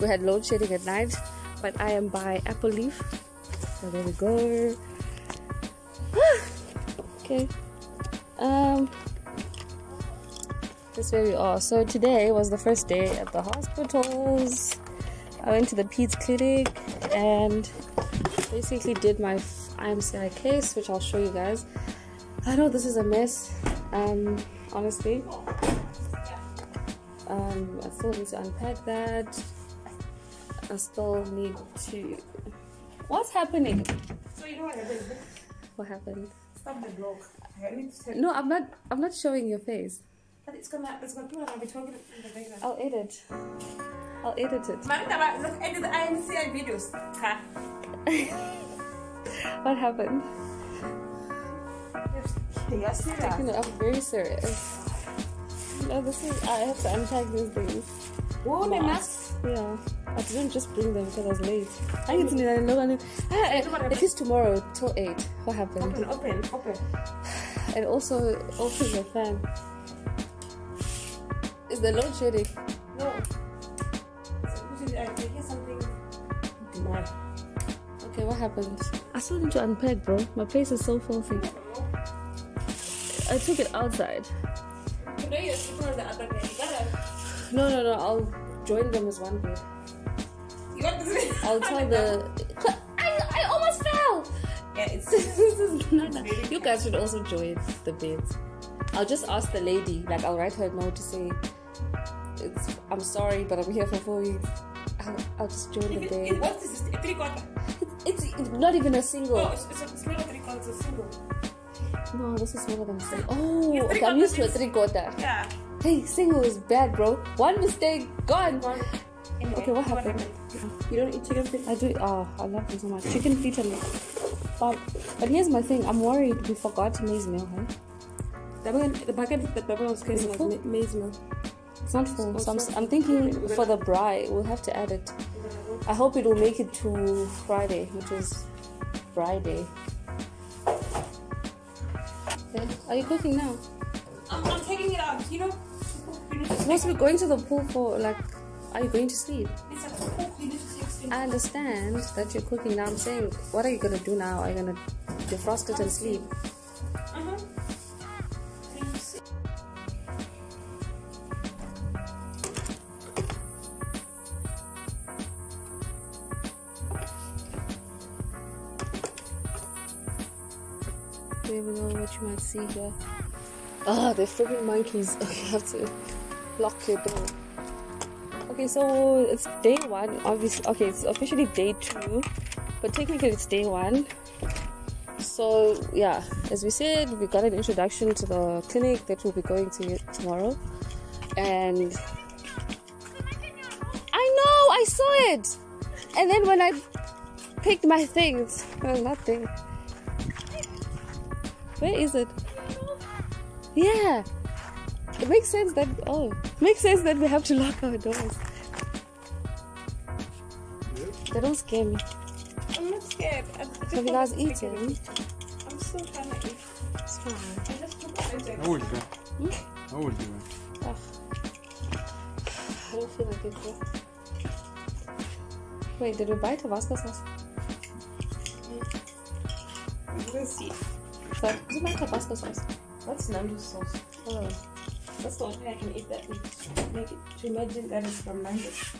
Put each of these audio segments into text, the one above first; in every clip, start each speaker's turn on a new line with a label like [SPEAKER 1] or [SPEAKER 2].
[SPEAKER 1] we had load shedding at night, but I am by Apple Leaf. So there we go. okay. Um, that's where we are. So today was the first day at the hospitals. I went to the peds clinic and basically did my IMCI case, which I'll show you guys. I know this is a mess, um, honestly. Um, I still need to unpack that. I still need to. What's happening?
[SPEAKER 2] So you know what happened?
[SPEAKER 1] What happened?
[SPEAKER 2] Stop the vlog. I need to
[SPEAKER 1] No, I'm not. I'm not showing your face.
[SPEAKER 2] But it's gonna, it's gonna, people are gonna be talking in the background.
[SPEAKER 1] I'll edit. I'll edit it.
[SPEAKER 2] Tama, look, edit the IMCI videos. Ha.
[SPEAKER 1] What happened?
[SPEAKER 2] You're serious.
[SPEAKER 1] Taking it up very serious. No, this is. I have to unpack these things.
[SPEAKER 2] Oh, my mask.
[SPEAKER 1] Yeah. I didn't just bring them because I was late. I need to need no one. Ah, eh, it is tomorrow till eight. What happened?
[SPEAKER 2] Open, open, open.
[SPEAKER 1] And also open the fan. Is the load shedding?
[SPEAKER 2] No. So, which is, I hear something. Deny.
[SPEAKER 1] Okay, what happened? I still need to unpack, bro. My place is so filthy. I took it outside.
[SPEAKER 2] Today you're sleeping on the other bed. You gotta.
[SPEAKER 1] No, no, no. I'll join them as one bed.
[SPEAKER 2] You want to
[SPEAKER 1] I'll tell the. I, I almost fell.
[SPEAKER 2] Yeah, it's.
[SPEAKER 1] this is not. You guys should also join the beds. I'll just ask the lady. Like I'll write her a note to say, "It's I'm sorry, but I'm here for four weeks." I'll, I'll just join the
[SPEAKER 2] It,
[SPEAKER 1] bed.
[SPEAKER 2] what is this? A three quarter?
[SPEAKER 1] It's, it's not even a single.
[SPEAKER 2] Oh, it's, it's, a, it's not a three quarter, it's a single.
[SPEAKER 1] No, this is smaller than single. Oh,
[SPEAKER 2] Yeah,
[SPEAKER 1] okay, I'm used to a quarter.
[SPEAKER 2] Yeah.
[SPEAKER 1] Hey, single is bad, bro. One mistake, gone.
[SPEAKER 2] Anyway,
[SPEAKER 1] Okay, what happened?
[SPEAKER 2] You don't eat chicken feet?
[SPEAKER 1] I do. Oh, I love them so much. Chicken feet and. But, um, but here's my thing. I'm worried we forgot maize meal, huh?
[SPEAKER 2] The bucket, the bucket that Baba was carrying was ma- maize meal.
[SPEAKER 1] It's not full. So I'm, I'm thinking for the braai, we'll have to add it. I hope it will make it to Friday, which is Friday. Are you cooking now?
[SPEAKER 2] I'm, I'm taking it out. You know, to
[SPEAKER 1] be going to the pool for like. Are you going to sleep?
[SPEAKER 2] It's a cook. You need to take steam.
[SPEAKER 1] I understand that you're cooking now. I'm saying, what are you gonna do now? Are you gonna defrost it and sleep?
[SPEAKER 2] Uh-huh.
[SPEAKER 1] Do see? Ah, they're freaking monkeys. I have to lock your door. Okay, so it's day one. Obviously, okay, it's officially day two, but technically it's day one. So yeah, as we said, we got an introduction to the clinic that we'll be going to tomorrow, and I know I saw it, and then when I picked my things, well, nothing. Where is it? Yeah. It makes sense that oh makes sense that we have to lock our doors. They don't scare me.
[SPEAKER 2] I'm not scared. I, I just
[SPEAKER 1] Have you guys eaten?
[SPEAKER 2] I'm still trying to eat.
[SPEAKER 1] It's fine.
[SPEAKER 2] I just took it. Hmm?
[SPEAKER 3] How old you are? How old you are?
[SPEAKER 1] Ugh. I don't feel like it though. Wait, did we buy Tabasco sauce?
[SPEAKER 2] Let's see.
[SPEAKER 1] But is it my Tabasco sauce?
[SPEAKER 2] What's Nandu sauce?
[SPEAKER 1] Oh.
[SPEAKER 2] That's the only thing I can eat that with. Make it to imagine that it's from Nandu.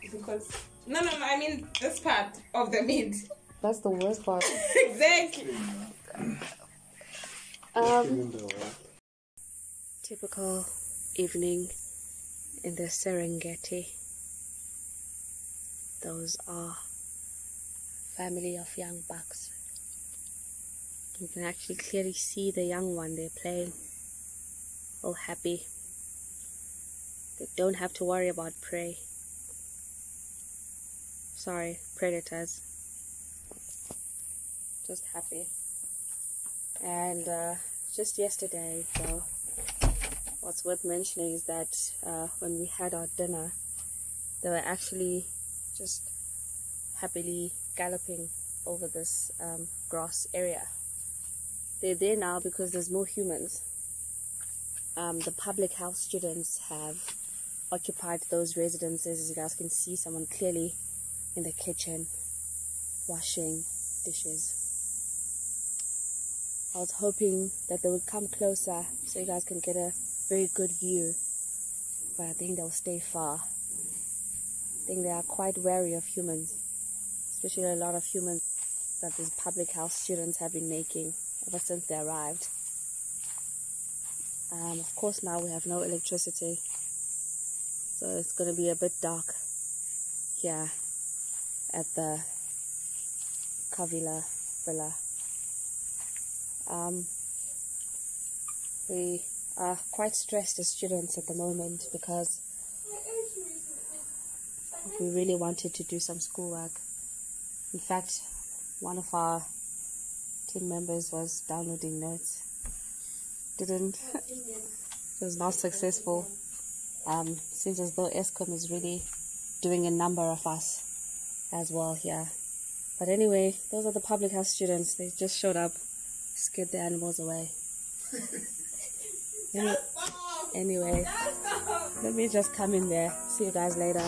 [SPEAKER 2] Because no, no, no. I mean this part of the meat.
[SPEAKER 1] That's the worst part.
[SPEAKER 2] exactly.
[SPEAKER 1] Um typical evening in the Serengeti. Those are family of young bucks. You can actually clearly see the young one there playing, all happy. They don't have to worry about prey. Sorry, predators. Just happy. And uh, just yesterday, so what's worth mentioning is that uh, when we had our dinner, they were actually just happily galloping over this um, grass area. They're there now because there's more humans. Um, the public health students have occupied those residences. As you guys can see, someone clearly in the kitchen washing dishes. I was hoping that they would come closer so you guys can get a very good view, but I think they'll stay far. I think they are quite wary of humans, especially a lot of humans that these public health students have been making ever since they arrived. Um, of course, now we have no electricity, so it's going to be a bit dark here at the Kavila Villa. Um, we are quite stressed as students at the moment because we really wanted to do some schoolwork. In fact, one of our team members was downloading notes. Didn't. it was not successful. Um, seems as though Eskom is really doing a number of us as well here. But anyway, those are the public health students. They just showed up scared the animals away. anyway, anyway, let me just come in there. See you guys later.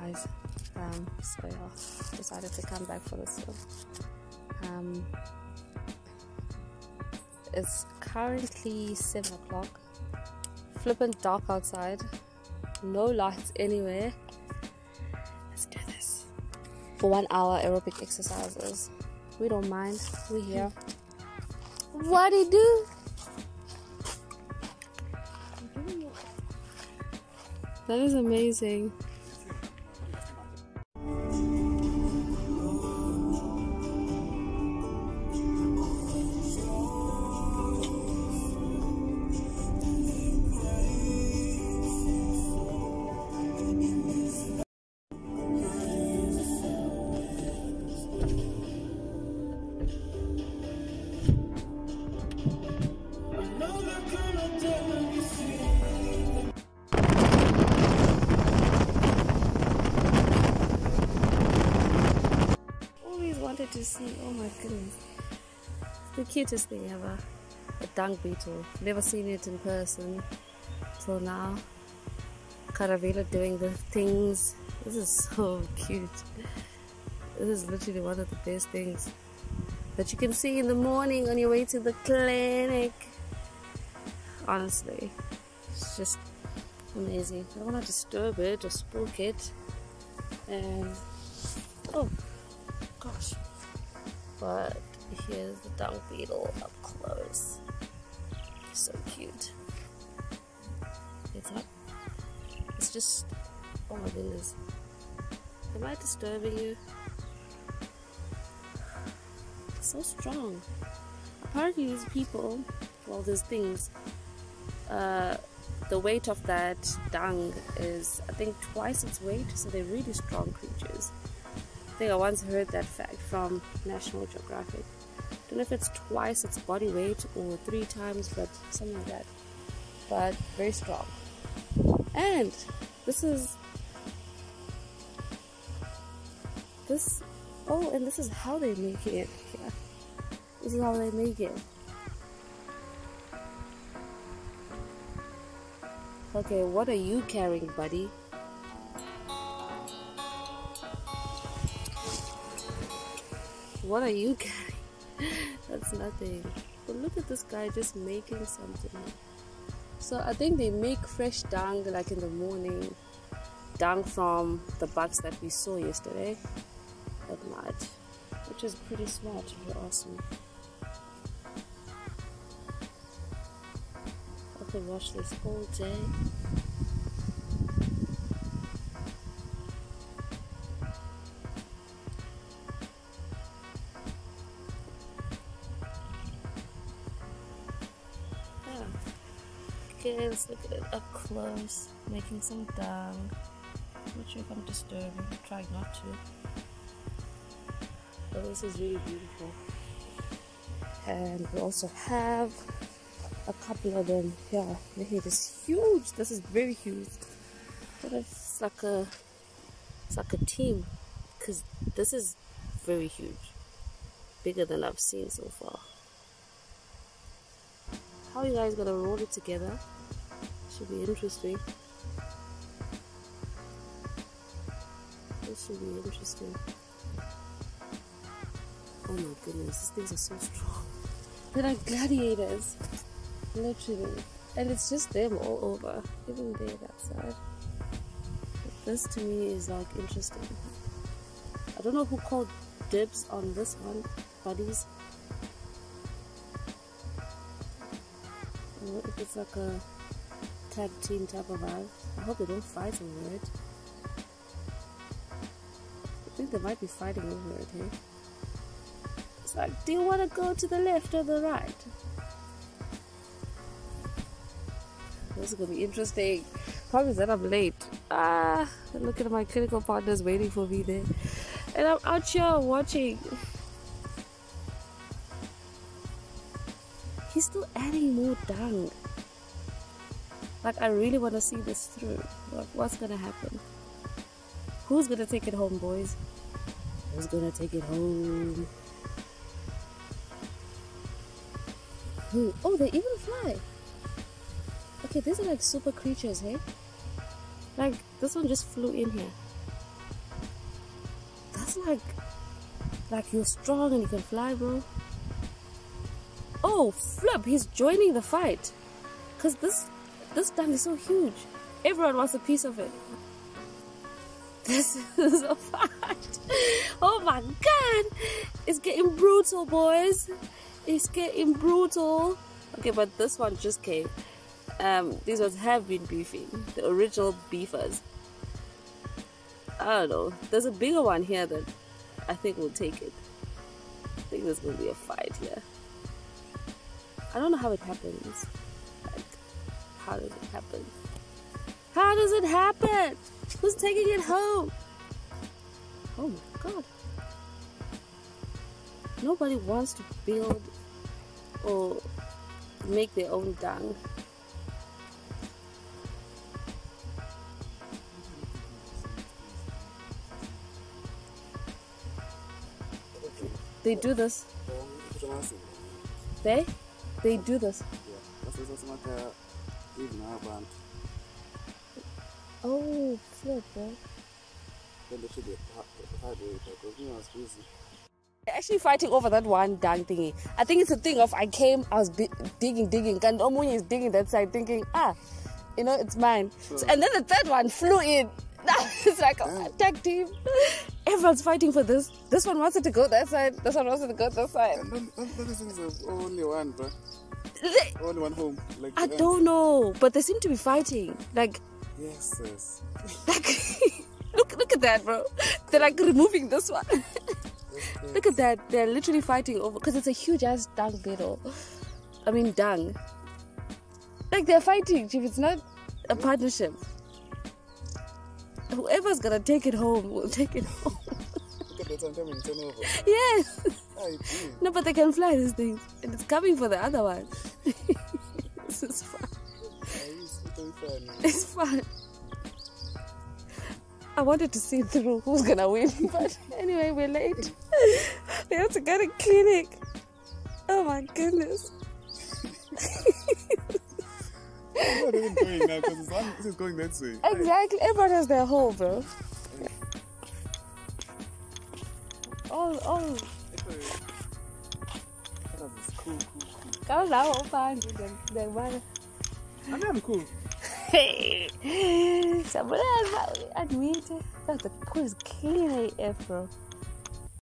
[SPEAKER 1] Guys, um, so yeah, decided to come back for this one. Um, it's currently 7 o'clock. Flippant dark outside. No lights anywhere. Let's do this. For one hour aerobic exercises. We don't mind. we're here. What do you do? That is amazing. To see. Oh my goodness. the cutest thing ever. A dung beetle. Never seen it in person till now. Caravela doing the things. This is so cute. This is literally one of the best things that you can see in the morning on your way to the clinic. Honestly, it's just amazing. I don't want to disturb it or spook it. And oh gosh, but here's the dung beetle up close. So cute. It's not. It's just. Oh my goodness. Am I disturbing you? So strong. Apparently, these people, well, these things, uh, the weight of that dung is, I think, twice its weight, so they're really strong creatures. I think I once heard that fact from National Geographic. I Don't know if it's twice its body weight or three times, but something like that. But very strong. And this is this. Oh, and this is how they make it. Yeah, this is how they make it. Okay, what are you carrying, buddy? What are you carrying? That's nothing. But look at this guy just making something. So I think they make fresh dung like in the morning. Dung from the bugs that we saw yesterday at night. Which is pretty smart if you ask me. I could watch this all day. Okay, let's look at it up close. Making some dung. Not sure if I'm disturbing. I'm trying not to. But this is really beautiful. And we also have a couple of them here. Look at this huge. This is very huge. But it's like a it's like a team. Cause this is very huge. Bigger than I've seen so far. How are you guys gonna roll it together? should be interesting. This should be interesting. Oh my goodness, these things are so strong. They're like gladiators, literally. And it's just them all over, even there that side. But this to me is like interesting. I don't know who called dibs on this one, buddies. I don't know if it's like a tag team type of vibe. I hope they don't fight over it. I think they might be fighting over it, hey? It's like, do you want to go to the left or the right? This is gonna be interesting. Probably that I'm late. Ah, look at my clinical partners waiting for me there. And I'm out here watching. He's still adding more dung. Like, I really want to see this through. Like, what's gonna happen? Who's gonna take it home, boys? Who's gonna take it home? Who? Oh, they even fly. Okay, these are like super creatures, hey? Like, this one just flew in here. That's like, like you're strong and you can fly, bro. Oh, flip, he's joining the fight. Cause this, this dung is so huge. Everyone wants a piece of it. This is a fight. Oh my god. It's getting brutal, boys. It's getting brutal. Okay, but this one just came. Um, these ones have been beefing. The original beefers. I don't know. There's a bigger one here that I think will take it. I think there's gonna be a fight here. I don't know how it happens. How does it happen? How does it happen? Who's taking it home? Oh my god. Nobody wants to build or make their own dung. They do this. They? They do this. Oh, flip, bro. They're actually fighting over that one dang thingy. I think it's a thing of I came, I was digging, digging, and Omunye is digging that side, thinking, ah, you know, it's mine. So, and then the third one flew in. it's like a tag team. Everyone's fighting for this. This one wants it to go that side. This one wants it to go that side.
[SPEAKER 3] And then, then, then these things are only one, bro.
[SPEAKER 1] They-
[SPEAKER 3] Only one home. Like
[SPEAKER 1] I don't know, but they seem to be fighting. Like,
[SPEAKER 3] Yes, yes.
[SPEAKER 1] like, look, look at that, bro. They're like removing this one. look at that. They're literally fighting over because it's a huge ass dung beetle. I mean, dung. Like they're fighting, Chief. It's not a partnership. Whoever's gonna take it home will take it home.
[SPEAKER 3] Look at that sometime turn over.
[SPEAKER 1] yes. No, but they can fly these things, and it's coming for the other one. This is fun.
[SPEAKER 3] I use it very fun.
[SPEAKER 1] It's fun. I wanted to see through who's gonna win, but anyway, we're late. we have to go to clinic. Oh my goodness.
[SPEAKER 3] I'm not even going now because this is going that way.
[SPEAKER 1] Exactly. Everyone has their hole, bro. Oh, oh.
[SPEAKER 3] That is cool, cool, cool.
[SPEAKER 1] Calm down, open. The one.
[SPEAKER 3] I mean, I'm cool.
[SPEAKER 1] Hey. Someone else admit that the pool is clean AF, bro.